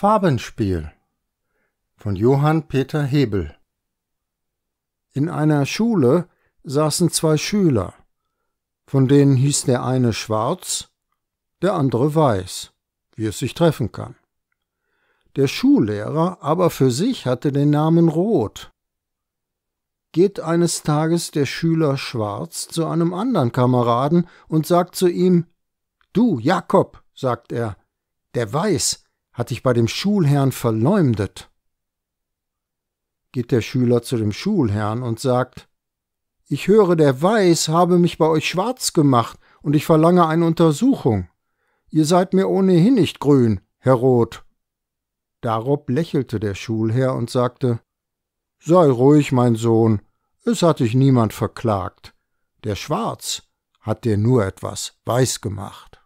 Farbenspiel von Johann Peter Hebel In einer Schule saßen zwei Schüler, von denen hieß der eine schwarz, der andere weiß, wie es sich treffen kann. Der Schullehrer aber für sich hatte den Namen Rot. Geht eines Tages der Schüler Schwarz zu einem anderen Kameraden und sagt zu ihm Du, Jakob, sagt er, der Weiß hat dich bei dem Schulherrn verleumdet. Geht der Schüler zu dem Schulherrn und sagt, ich höre, der Weiß habe mich bei euch schwarz gemacht und ich verlange eine Untersuchung. Ihr seid mir ohnehin nicht grün, Herr Roth. Darob lächelte der Schulherr und sagte, Sei ruhig, mein Sohn, es hat dich niemand verklagt. Der Schwarz hat dir nur etwas weiß gemacht.